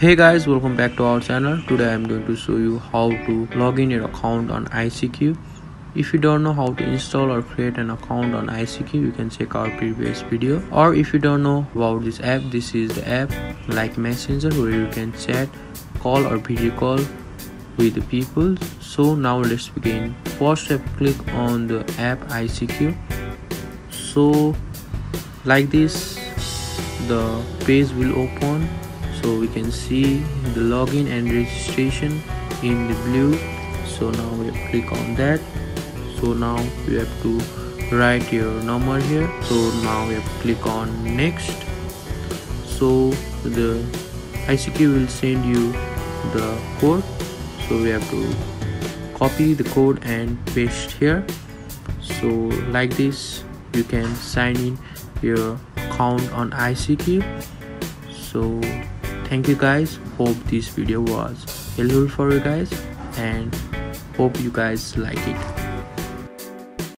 hey guys welcome back to our channel. Today i'm going to show you how to log in your account on icq if you don't know how to install or create an account on icq you can check our previous video. Or if you don't know about this app this is the app like messenger where you can chat call or video call with the people. So now let's begin. First step click on the app icq so like this the page will open so we can see the login and registration in the blue. So now we click on that. So now we have to write your number here. So now we have to click on next. So the ICQ will send you the code. So we have to copy the code and paste here. So like this you can sign in your account on ICQ so thank you guys. Hope this video was helpful for you guys and hope you guys like it